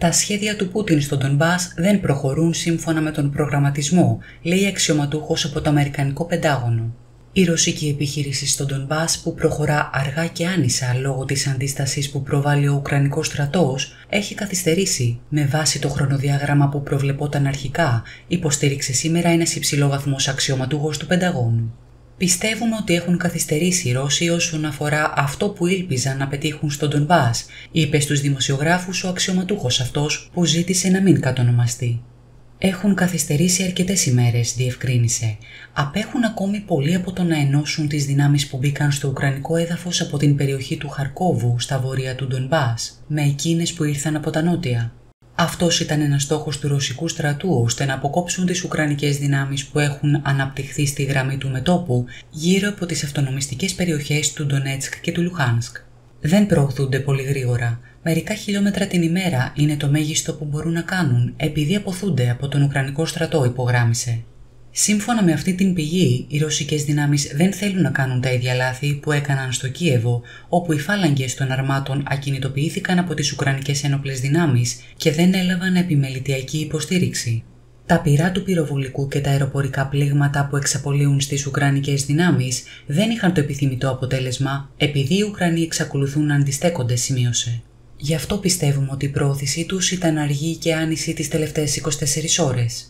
Τα σχέδια του Πούτιν στον Ντονμπάς δεν προχωρούν σύμφωνα με τον προγραμματισμό, λέει αξιωματούχος από το Αμερικανικό Πεντάγωνο. Η ρωσική επιχείρηση στον Ντονμπάς που προχωρά αργά και άνισα λόγω της αντίστασης που προβάλλει ο Ουκρανικός στρατός έχει καθυστερήσει με βάση το χρονοδιάγραμμα που προβλεπόταν αρχικά, υποστήριξε σήμερα ένας υψηλόβαθμος αξιωματούχος του Πενταγώνου. Πιστεύουμε ότι έχουν καθυστερήσει οι Ρώσοι όσον αφορά αυτό που ήλπιζαν να πετύχουν στον Ντονμπά, είπε στους δημοσιογράφους ο αξιωματούχος αυτός που ζήτησε να μην κατονομαστεί. Έχουν καθυστερήσει αρκετές ημέρες, διευκρίνησε. Απέχουν ακόμη πολύ από το να ενώσουν τις δυνάμεις που μπήκαν στο Ουκρανικό έδαφος από την περιοχή του Χαρκόβου στα βόρεια του Ντονμπάς, με εκείνες που ήρθαν από τα νότια. Αυτός ήταν ένας στόχος του ρωσικού στρατού ώστε να αποκόψουν τις Ουκρανικές δυνάμεις που έχουν αναπτυχθεί στη γραμμή του μετόπου γύρω από τις αυτονομιστικές περιοχές του Ντονέτσκ και του Λουχάνσκ. Δεν προωθούνται πολύ γρήγορα. Μερικά χιλιόμετρα την ημέρα είναι το μέγιστο που μπορούν να κάνουν επειδή αποθούνται από τον Ουκρανικό στρατό, υπογράμμισε. Σύμφωνα με αυτή την πηγή, οι ρωσικές δυνάμεις δεν θέλουν να κάνουν τα ίδια λάθη που έκαναν στο Κίεβο, όπου οι φάλαγγες των αρμάτων ακινητοποιήθηκαν από τις Ουκρανικές ένοπλες δυνάμεις και δεν έλαβαν επιμελητιακή υποστήριξη. Τα πυρά του πυροβολικού και τα αεροπορικά πλήγματα που εξαπολύουν στις Ουκρανικές δυνάμεις δεν είχαν το επιθυμητό αποτέλεσμα, επειδή οι Ουκρανοί εξακολουθούν να αντιστέκονται, σημείωσε. Γι' αυτό πιστεύουμε ότι η πρόθεσή τους ήταν αργή και άνηση τις τελευταίες 24 ώρες.